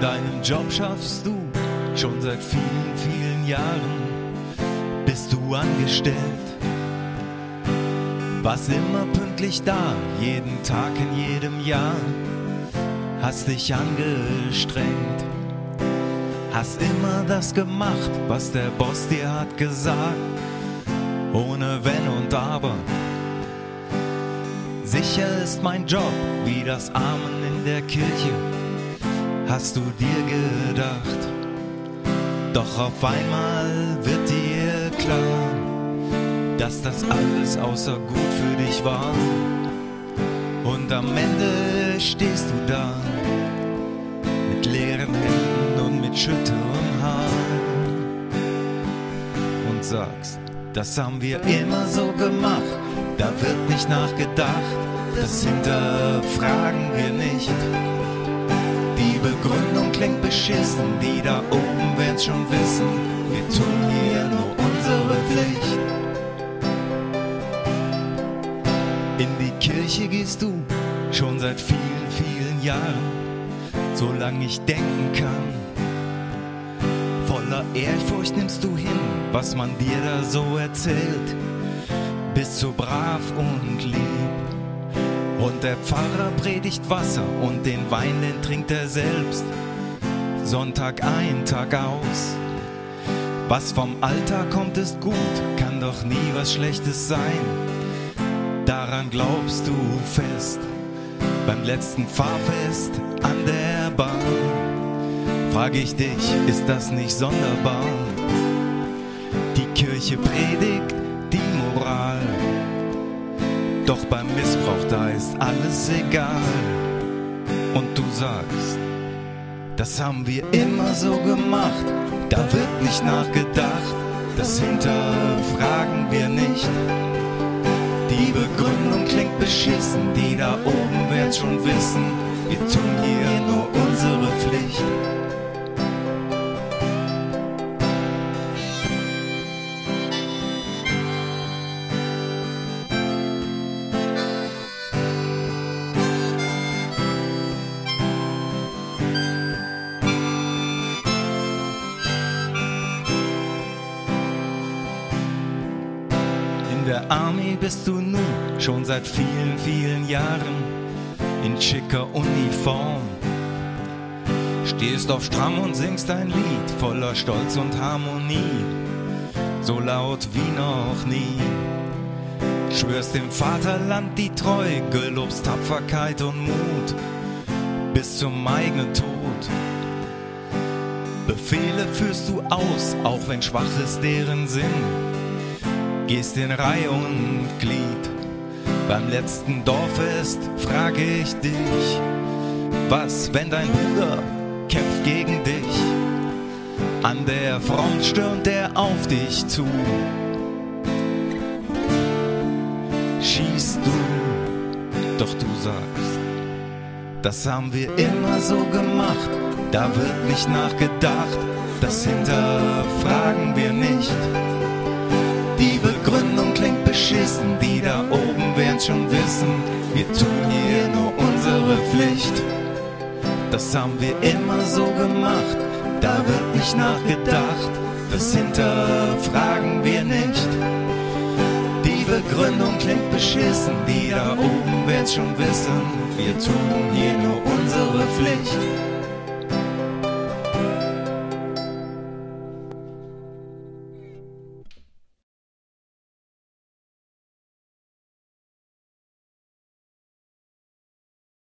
Deinen Job schaffst du schon seit vielen, vielen Jahren. Bist du angestellt? Warst immer pünktlich da, jeden Tag in jedem Jahr. Hast dich angestrengt. Hast immer das gemacht, was der Boss dir hat gesagt. Ohne Wenn und Aber. Sicher ist mein Job wie das Amen in der Kirche hast du dir gedacht. Doch auf einmal wird dir klar, dass das alles außer gut für dich war. Und am Ende stehst du da mit leeren Händen und mit schütterem Haar und sagst, das haben wir immer so gemacht, da wird nicht nachgedacht, das hinterfragen wir nicht. Beschissen, die da oben werden's schon wissen. Wir tun hier nur unsere Pflicht. In die Kirche gehst du schon seit vielen, vielen Jahren, solange ich denken kann. Voller Ehrfurcht nimmst du hin, was man dir da so erzählt. Bist so brav und lieb und der Pfarrer predigt Wasser und den Wein, den trinkt er selbst. Sonntag ein, Tag aus. Was vom Alter kommt, ist gut, kann doch nie was Schlechtes sein. Daran glaubst du fest. Beim letzten Fahrfest an der Bahn frag ich dich, ist das nicht sonderbar? Die Kirche predigt die Moral doch beim Missbrauch, da ist alles egal. Und du sagst, das haben wir immer so gemacht, da wird nicht nachgedacht, das hinterfragen wir nicht. Die Begründung klingt beschissen, die da oben werden's schon wissen, wir tun hier nur unsere Pflicht. In der Army bist du nun schon seit vielen, vielen Jahren in schicker Uniform. Stehst auf Stramm und singst ein Lied voller Stolz und Harmonie, so laut wie noch nie. Schwörst dem Vaterland die Treue, gelobst Tapferkeit und Mut bis zum eigenen Tod. Befehle führst du aus, auch wenn schwach ist deren Sinn gehst in Reihe und Glied. Beim letzten Dorffest frage ich dich, was, wenn dein Bruder kämpft gegen dich? An der Front stürmt er auf dich zu. Schießt du, doch du sagst, das haben wir immer so gemacht, da wird nicht nachgedacht, das hinterfragen wir nicht. Beschissen, die da oben werden's schon wissen. Wir tun hier nur unsere Pflicht. Das haben wir immer so gemacht, da wird nicht nachgedacht. Das hinterfragen wir nicht. Die Begründung klingt beschissen, die da oben werden's schon wissen. Wir tun hier nur unsere Pflicht.